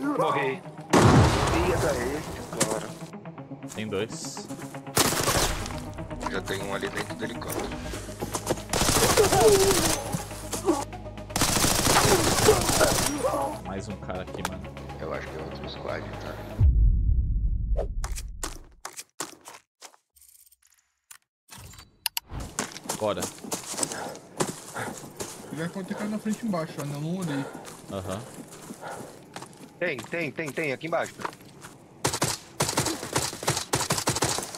Morri. Ia daí, agora. Tem dois. Já tem um ali dentro do helicóptero. Mais um cara aqui, mano. Eu acho que é outro squad, tá? Bora. Ele pode ter cara na frente e embaixo, ó. Não, não olhei. Aham. Tem, tem, tem, tem, aqui embaixo.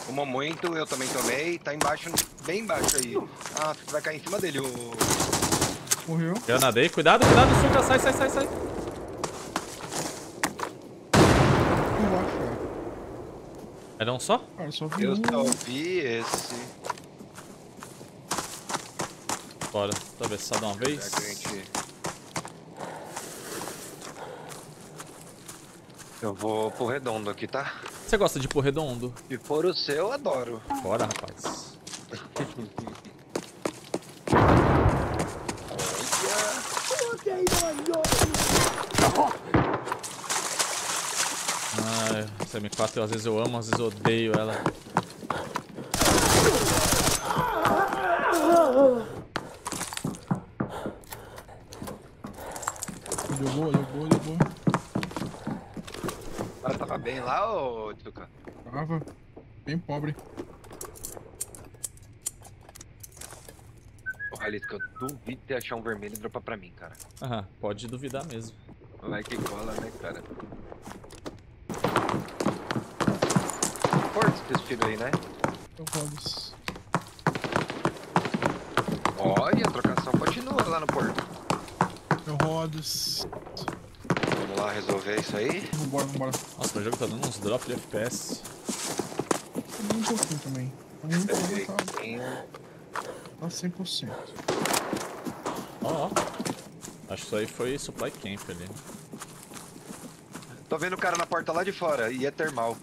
Tomou muito, eu também tomei. Tá embaixo, bem embaixo aí. Ah, você vai cair em cima dele, o. Morreu. Eu nadei. Cuidado, cuidado, Suca. Sai, sai, sai, sai. Por baixo, ó. Era um só? Cara, só vi Eu só vi esse. Bora. Atravessar de uma vez. Será que a gente... Eu vou pro redondo aqui, tá? Você gosta de pôr redondo? Se for o seu, eu adoro. Bora, rapaz. Ai, essa M4 às vezes eu amo, às vezes eu odeio ela. Deu boa, deu boa, deu boa. O cara tava bem lá, ô Tsuka? Tava. Bem pobre. Ô, Halito, que eu duvido de achar um vermelho e dropar pra mim, cara. Aham, pode duvidar mesmo. Vai que cola, né, cara? Forte esse filho aí, né? Eu Robs. Olha, a trocação continua lá no porto. Eu Rodos. Vamos lá resolver isso aí. Vambora, vambora. Nossa, o jogo tá dando uns drops de FPS. Tem um pouquinho também. Tá 100%. Ó, ó. Acho que isso aí foi supply camp ali. Tô vendo o cara na porta lá de fora e é termal.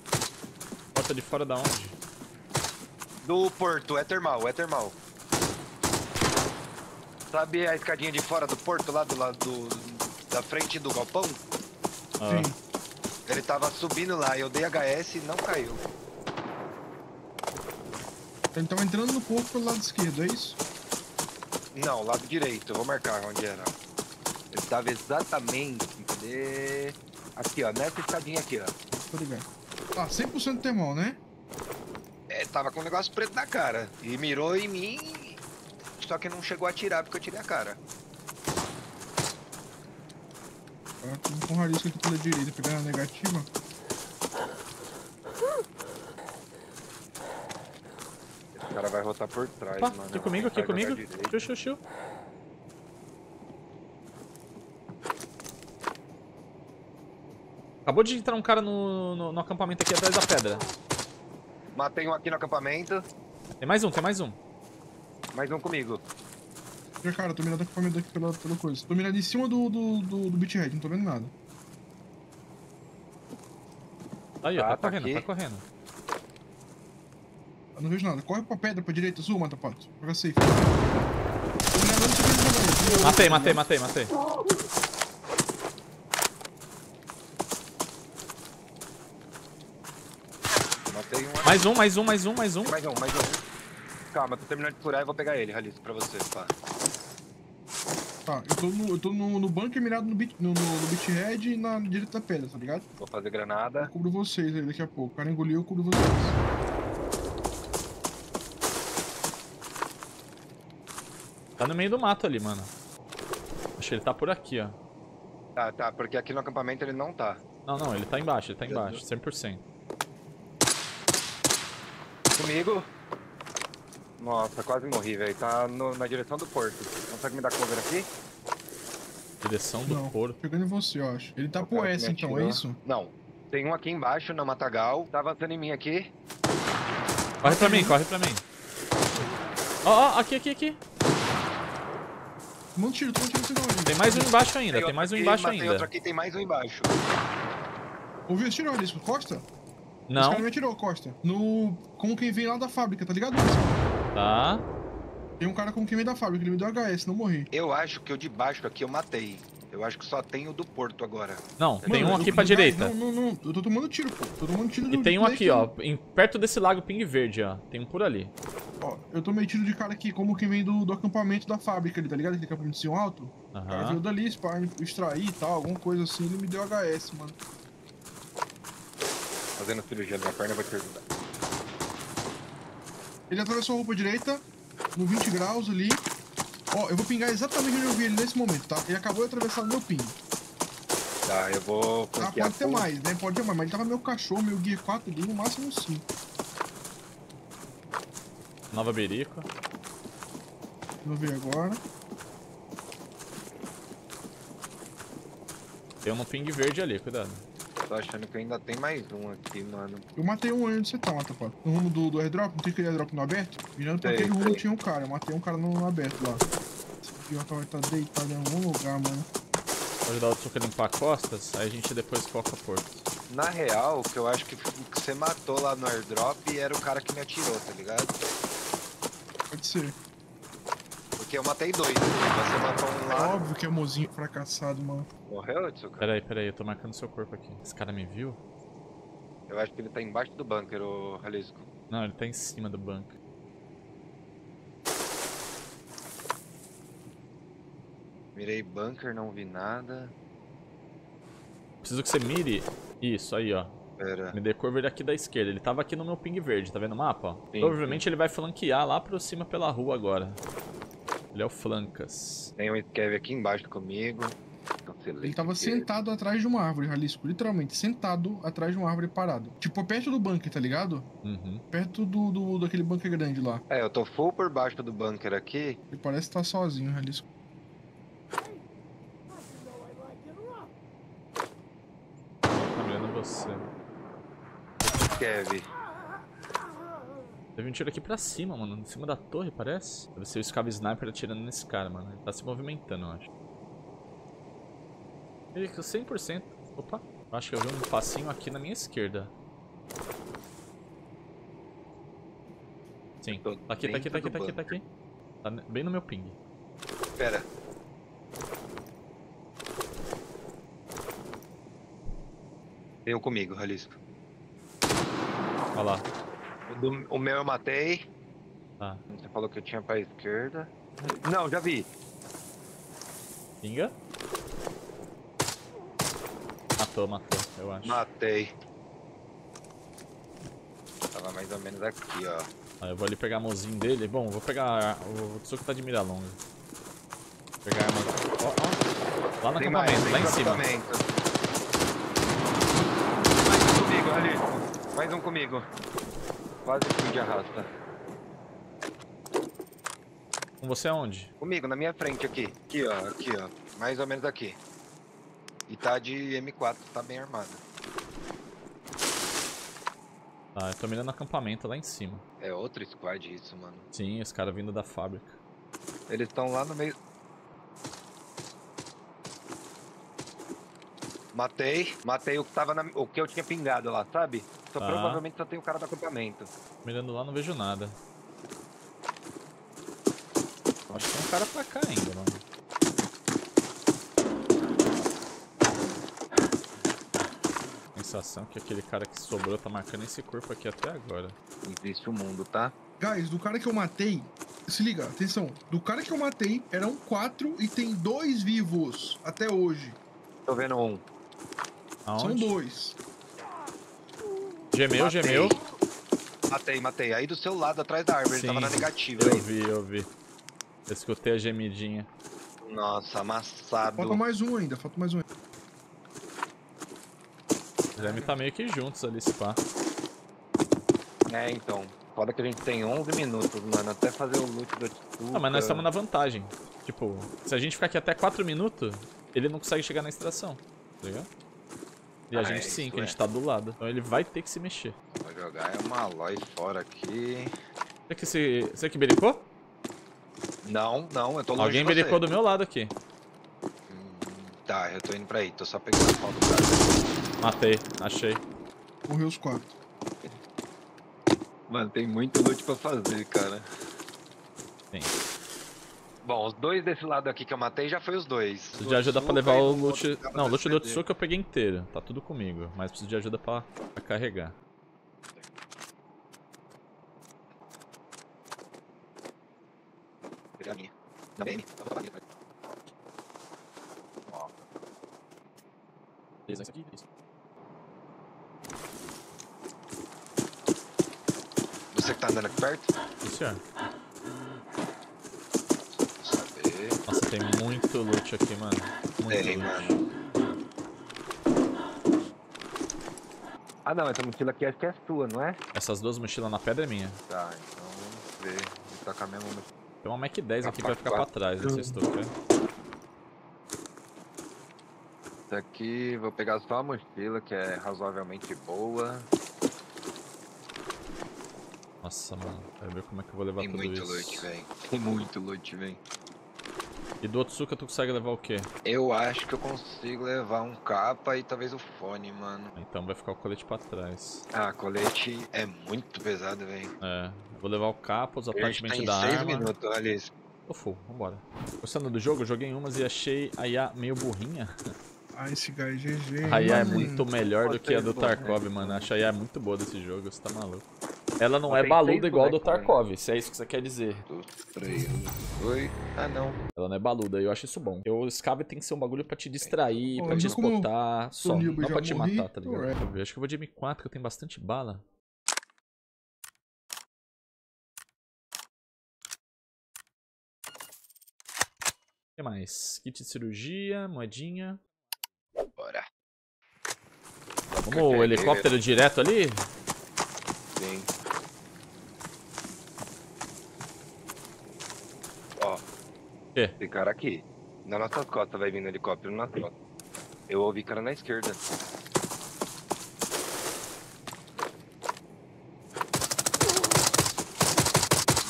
Porta de fora da onde? Do porto, é termal, é termal. Sabe a escadinha de fora do porto, lá do lado do, da frente do galpão? Ah, Sim. Ele tava subindo lá, eu dei HS e não caiu. Ele tava entrando no corpo pelo lado esquerdo, é isso? Não, lado direito, eu vou marcar onde era. Ele tava exatamente. Cadê? Aqui, ó, nessa escadinha aqui, ó. Tô ligado. Ah, 100% termal, né? É, tava com um negócio preto na cara. E mirou em mim, só que não chegou a atirar porque eu tirei a cara. Agora tô com o Harisco aqui pela direita, pegando a negativa. O cara vai rotar por trás, Opa, mano. aqui comigo, aqui comigo. Xiu, xiu, xiu. Acabou de entrar um cara no, no, no acampamento aqui atrás da pedra. Matei um aqui no acampamento, Tem mais um, tem mais um. mais um comigo. Já, cara, eu tô mirando o equipamento aqui pela, pela coisa. Tô mirando em cima do, do, do, do Beathead, não tô vendo nada. Aí, ó, Ah, tá, tá correndo, aqui. tá correndo. Eu não vejo nada. Corre pra pedra, pra direita, azul, mata pato. Joga safe. Matei, matei, matei, matei. Matei um aqui. Mais um, mais um, mais um, mais um. Mais um, mais um. Calma, tô terminando de curar e vou pegar ele, Ralice, pra você, pá. Tá, eu tô no, eu tô no, no bunker mirado no, beat, no, no, no Beathead e na direita da pedra, tá ligado? Vou fazer granada. Eu cubro vocês aí daqui a pouco. O cara engoliu, eu cubro vocês. Tá no meio do mato ali, mano. Acho que ele tá por aqui, ó. Tá, tá, porque aqui no acampamento ele não tá. Não, não, ele tá embaixo, ele tá embaixo, 100%. Comigo. Nossa, quase morri, velho. Tá no- na direção do porto. Consegue me dar cover aqui? Direção do Não. couro. Chegando em você, eu acho. Ele tá O pro S, então, é isso? Não. Tem um aqui embaixo, na Matagal. Tá avançando em mim aqui. Corre pra mim, corre pra mim. Ó, ó, aqui, aqui, aqui. Manda um tiro, toma um tiro, tiro, Tem mais um embaixo ainda, tem outro mais um aqui, embaixo matei outro ainda. aqui, tem mais um embaixo. Ouviu esse tiro, Alisson? Costa? Esse Não, cara me atirou, Costa. No... Como quem vem lá da fábrica, tá ligado? Tá. Tem um cara como quem vem da fábrica, ele me deu HS, não morri. Eu acho que o de baixo aqui eu matei. Eu acho que só tem o do Porto agora. Não, tem Mano, um eu- aqui pra direita. Não, não, não. Eu tô tomando tiro, pô. Tô tomando tiro E tem um aqui, ó. Em- perto desse lago ping verde, ó. Tem um por ali. Ó, eu tomei tiro de cara aqui, como quem vem do, do acampamento da fábrica ali, tá ligado? Aquele acampamentozinho alto. O cara veio Aham. dali, pra extrair e tal, alguma coisa assim, ele me deu HS, mano. Fazendo cirurgia na minha perna, vou te ajudar. Ele atravessou a roupa direita, no 20 graus ali. Ó, eu vou pingar exatamente onde eu vi ele nesse momento, tá? Ele acabou de atravessar o meu ping. Tá, eu vou Ah, pode ter mais, né? Pode ter mais, mas ele tava meu cachorro, meu Gear 4 ali, no máximo 5. Nova Berico. Vou ver agora. Tem um no ping verde ali, cuidado. Tô achando que ainda tem mais um aqui, mano. Eu matei um onde você tá, Matapá. No rumo do, do airdrop, não tem aquele airdrop no aberto? Virando pra aquele rumo tinha um cara. Eu matei um cara no, no aberto lá. Esse idiota vai estar deitado em algum lugar, mano. Vou ajudar o Tsuka a limpar costas, aí a gente depois foca Porto. Na real, o que eu acho que o que você matou lá no airdrop era o cara que me atirou, tá ligado? Pode ser. Porque eu matei dois. Você matou um lá. Óbvio que é mozinho fracassado, mano. Morreu, Tsuka? Pera aí, pera aí, eu tô marcando seu corpo aqui. Esse cara me viu? Eu acho que ele tá embaixo do bunker, o Jalisco. Não, ele tá em cima do banco. Mirei bunker, não vi nada. Preciso que você mire. Isso, aí, ó. Pera. Me dê curva ele aqui da esquerda. Ele tava aqui no meu ping verde, tá vendo o mapa? ó? Sim, Provavelmente ele vai flanquear lá por cima pela rua agora. Ele é o flancas. Tem um Scav aqui embaixo comigo. Cancelei. Ele tava sentado atrás de uma árvore, Jalisco. Literalmente, sentado atrás de uma árvore parado. Tipo, perto do bunker, tá ligado? Uhum. Perto do, do daquele bunker grande lá. É, eu tô full por baixo do bunker aqui. Ele parece estar sozinho, Jalisco. Tá mirando você. Scav. Teve um tiro aqui pra cima, mano. Em cima da torre, parece. Deve ser o Scab Sniper atirando nesse cara, mano. Ele tá se movimentando, eu acho. Ele com 100%. Opa. Acho que eu vi um passinho aqui na minha esquerda. Sim. Tá aqui, tá aqui, tá aqui, tá aqui, tá aqui. Tá bem no meu ping. Pera. Um comigo, Jalisco. Olha lá. O, do- o meu eu matei. Tá. Você falou que eu tinha pra esquerda. Não, já vi. Pinga. Matou, matou, eu acho. Matei. Tava mais ou menos aqui, ó. Ah, eu vou ali pegar a mãozinha dele. Bom, vou pegar. O Tsuki tá de mira longa. Pegar a arma. Ó, ó. Lá no Tem mais, acampamento, tem lá em cima. Mais um comigo, ali. Mais um comigo. Quase fui de arrasta. Com você aonde? Comigo, na minha frente aqui. Aqui, ó. Aqui, ó. Mais ou menos aqui. E tá de M4, tá bem armado. Tá, eu tô mirando acampamento lá em cima. É outro squad isso, mano. Sim, os caras vindo da fábrica. Eles estão lá no meio. Matei, matei o que tava na, o que eu tinha pingado lá, sabe? Só Tá. provavelmente só tem o cara do acampamento. Mirando lá, não vejo nada. Acho que tem um cara pra cá ainda, mano. Sensação que aquele cara que sobrou tá marcando esse corpo aqui até agora. Existe o mundo, tá? Guys, do cara que eu matei. Se liga, atenção. Do cara que eu matei, eram quatro e tem dois vivos até hoje. Tô vendo um. São Aonde? dois. Gemeu, Matei. gemeu. Matei, matei. Aí do seu lado, atrás da árvore, Sim. ele tava na negativa. Eu aí. vi, eu vi. Eu escutei a gemidinha. Nossa, amassado. Falta mais um ainda, falta mais um ainda. O Gemi tá meio que juntos ali, se pá. É, então. Foda que a gente tem 11 minutos, mano, até fazer o loot do Ah, mas nós estamos na vantagem. Tipo, se a gente ficar aqui até 4 minutos, ele não consegue chegar na extração. Tá ligado? E a Ah, gente é, sim, que a gente é. tá do lado. Então ele vai ter que se mexer. Vou jogar é uma Aloy fora aqui. Você que, se... Você que bericou? Não, não, eu tô longe Alguém bericou do meu lado aqui. Hum, Tá, eu tô indo pra aí, tô só pegando a pau do cara. Matei, achei. Morreu os quatro. Mano, tem muito loot pra fazer, cara. Tem. Bom, os dois desse lado aqui que eu matei já foi os dois. Preciso de ajuda pra levar o loot. Não, o loot do. Otsuka eu peguei inteiro. Tá tudo comigo. Mas preciso de ajuda pra, pra carregar. Pegar a minha. BM. Falar aqui. Ó, Beleza, isso aqui, isso. Você que tá andando aqui perto? Isso, senhor. Saber. Nossa, tem muito loot aqui, mano. Muito Tem, loot. mano. Ah não, essa mochila aqui acho que é sua, não é? Essas duas mochilas na pedra é minha. Tá, então vamos ver. Vou tocar mesmo mochila. Tem uma Mac 10 aqui que vai ficar pra trás, não sei se tu quer. Essa aqui, vou pegar só a mochila, que é razoavelmente boa. Nossa, mano. Quero ver como é que eu vou levar Tem tudo muito isso. loot, velho. Tem muito loot, velho. E do Otsuka tu consegue levar o quê? Eu acho que eu consigo levar um capa e talvez o fone, mano. Então vai ficar o colete pra trás. Ah, colete é muito pesado, velho. É. Vou levar o capa, os apartamentos tá da 6 arma. minutos, olha isso. Tô full, vambora. Gostando do jogo? Eu joguei umas e achei a IA meio burrinha. Ah, esse guy é GG. A IA é muito melhor do que a do Tarkov, mano. Acho a IA muito boa desse jogo, você tá maluco. Ela não Só é baluda igual a do? Tarkov, se é isso que você quer dizer. Três, dois. Ah, não. Ela não é baluda, eu acho isso bom. O Scab tem que ser um bagulho pra te distrair, Pô, pra te espotar, só. Não pra te morri? matar, tá ligado? Deixa eu Acho que eu vou de M4, que eu tenho bastante bala. O que mais? Kit de cirurgia, moedinha. Bora. Vamos o helicóptero direto ali? Sim. Ó. Esse cara aqui. Na nossas costas vai vindo helicóptero nas costas. Eu ouvi cara na esquerda.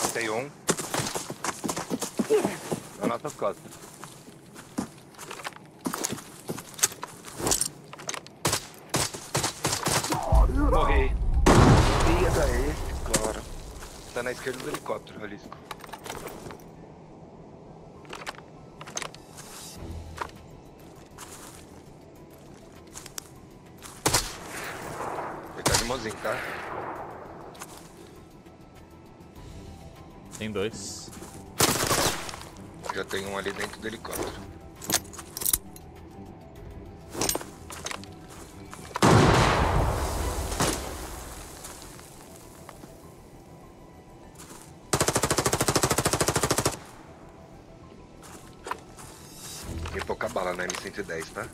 Matei um. Nas nossas costas. Morri. Ia dar esse, claro. Tá na esquerda do helicóptero, Jalisco. Ele de mozinho, tá? Tem dois. Já tem um ali dentro do helicóptero. Tem pouca bala na M110, tá?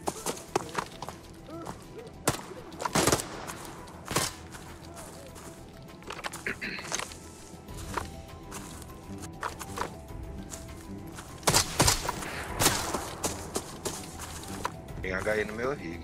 Tem HE no meu rig.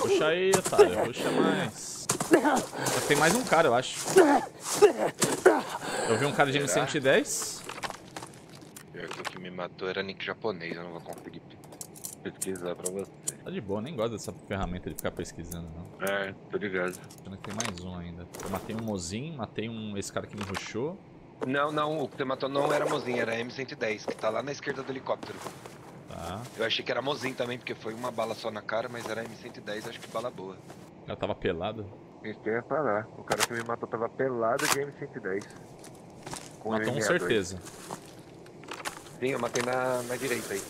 Puxa aí, otário. Puxa mais. Tem mais um cara, eu acho. Eu vi um cara de Será? M110. Matou era nick japonês, eu não vou conseguir pesquisar pra você. Tá de boa, nem gosto dessa ferramenta de ficar pesquisando, não. É, tô ligado. Tem mais um ainda. Eu matei um Mozin, matei um esse cara que me rushou. Não, não, o que você matou não era mozinho, era M110, que tá lá na esquerda do helicóptero. Tá. Eu achei que era mozinho também, porque foi uma bala só na cara, mas era M110, acho que bala boa. Cara tava pelado. Isso que eu ia falar. O cara que me matou tava pelado de M110. Com Matou um M62. certeza. Sim, eu matei na, na direita aí.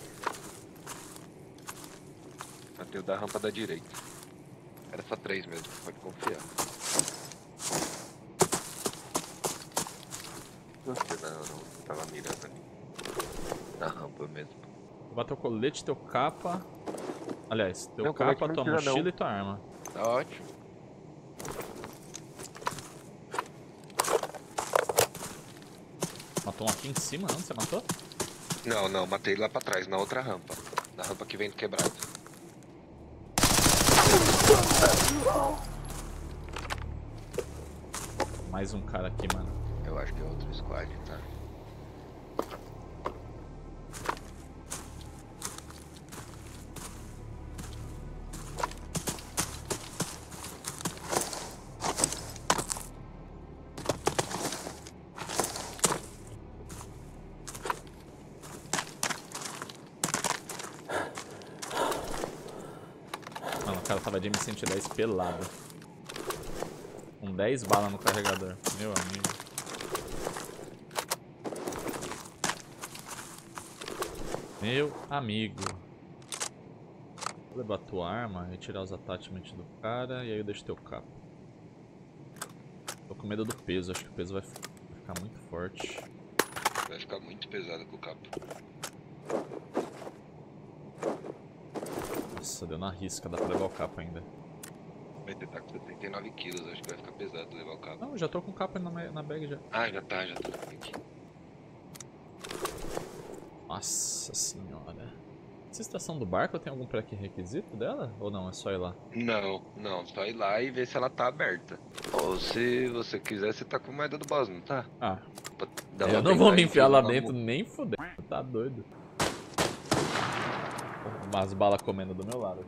Matei o da rampa da direita. Era só três mesmo, pode confiar. Você não, não tava mirando ali. Na rampa mesmo. Vou o colete, teu capa. Aliás, teu Não, capa, tua mochila não. e tua arma. Tá ótimo. Matou um aqui em cima, não? Você matou? Não, não, matei lá pra trás, na outra rampa. Na rampa que vem do quebrado. Mais um cara aqui, mano. Eu acho que é outro squad, tá? De M110 pelado. Com 10 balas no carregador. Meu amigo. Meu amigo. Vou levar tua arma, retirar os attachments do cara e aí eu deixo teu capo. Tô com medo do peso, acho que o peso vai fi- vai ficar muito forte. Vai ficar muito pesado com o capo. Nossa, deu na risca, dá pra levar o capo ainda. Vai ter tá com 79 quilos, acho que vai ficar pesado levar o cabo. Não, já tô com o capo na, na bag já. Ah, já tá, já tá. Aqui. Nossa senhora. Essa estação do barco tem algum pré-requisito dela? Ou não? É só ir lá? Não, não, só ir lá e ver se ela tá aberta. Ou se você quiser, você tá com moeda do boss, não tá? Ah, eu não vou me enfiar lá dentro nem fuder. Tá doido. Umas balas comendo do meu lado.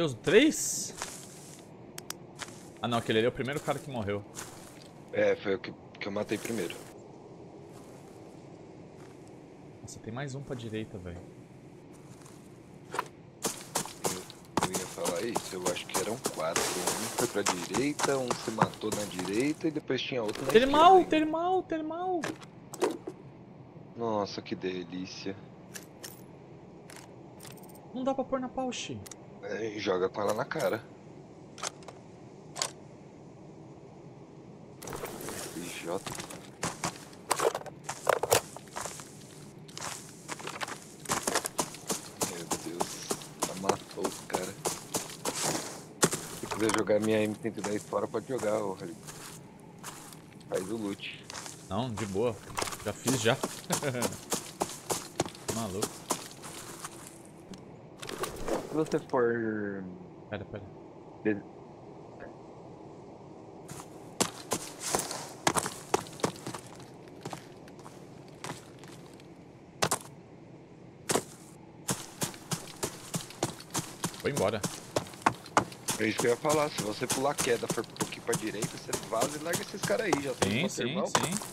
Deus, três? Ah não, aquele ali é o primeiro cara que morreu. É, foi o que, que eu matei primeiro. Nossa, tem mais um pra direita, velho. Eu ia falar isso, eu acho que eram quatro. Um foi pra direita, um se matou na direita e depois tinha outro na Termal, esquerda. termal, termal. Nossa, que delícia. Não dá pra pôr na pauche. É, joga com ela na cara. PJ. Meu Deus, já matou o cara. Se quiser jogar minha M110 fora, pode jogar, ô. Faz o loot. Não, de boa. Já fiz já. Maluco. Se você for. Pera, pera. de- Foi embora. É isso que eu ia falar, se você pular queda, for um pouquinho pra direita, você vaza e larga esses caras aí, já tem Sim, uma sim, sim.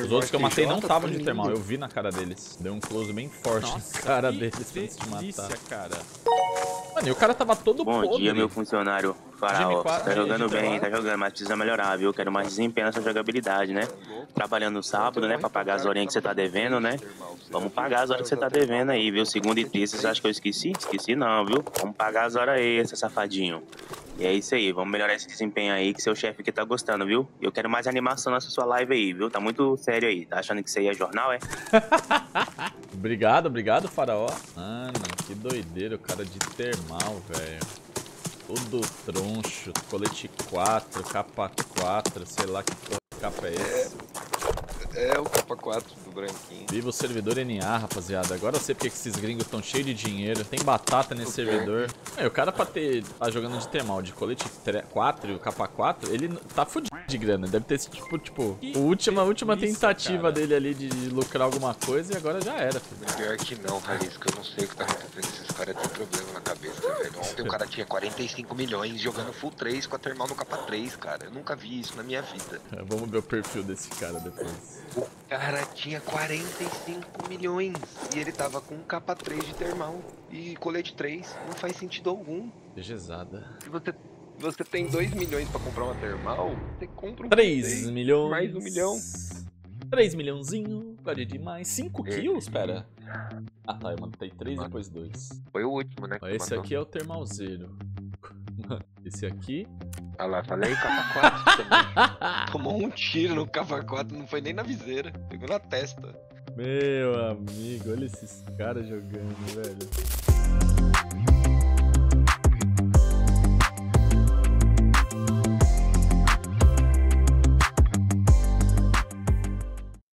Os Termal outros que eu matei não estavam tá de termal, lindo. eu vi na cara deles. Deu um close bem forte na cara deles pra se matar. cara. Mano, e o cara tava todo Bom podre. dia, meu funcionário Faraó. GM4, Tá jogando GM4. bem, tá jogando, mas precisa melhorar, viu? Quero mais desempenho nessa jogabilidade, né? Trabalhando no sábado, né? Pra pagar as horinhas que você tá devendo, né? Vamos pagar as horas que você tá devendo aí, viu? Segunda e terça, você acha que eu esqueci? Esqueci não, viu? Vamos pagar as horas extras, safadinho. E é isso aí, vamos melhorar esse desempenho aí, que seu chefe aqui tá gostando, viu? Eu quero mais animação nessa sua live aí, viu? Tá muito sério aí. Tá achando que isso aí é jornal, é? Obrigado, obrigado, faraó. Mano, que doideira, o cara de termal, velho. Todo troncho, colete 4, capa 4, sei lá que porra de capa é essa. É o capa 4 do branquinho. Viva o servidor NA, rapaziada. Agora eu sei porque que esses gringos estão cheios de dinheiro. Tem batata nesse servidor. É, o cara pra ter. tá jogando de termal de colete 4 e o capa 4, ele tá fudido de grana. Deve ter sido tipo, tipo, a última, última tentativa cara. dele ali de lucrar alguma coisa e agora já era, filho. Pior que não, Rarisca, eu não sei o que tá acontecendo. Esses caras têm problema na cabeça, velho. Ontem o cara tinha 45 milhões jogando full 3 com a termal no capa 3, cara. Eu nunca vi isso na minha vida. É, Vamos ver o perfil desse cara depois. O cara tinha 45 milhões e ele tava com capa 3 de termal e colete 3. Não faz sentido algum. Begezada. Se você, você tem 2 milhões pra comprar uma termal, você compra um 3 Play. milhões. mais um milhão. 3 milhãozinho. Pode demais. 5 É. kills? Pera. Ah tá, eu mandei 3 Mano. depois 2. Foi o último, né? que Esse mandou. aqui é o termalzeiro. Esse aqui. Ah lá, falei capa 4 também. Tomou um tiro no 4, não foi nem na viseira. Pegou na testa. Meu amigo, olha esses caras jogando, velho.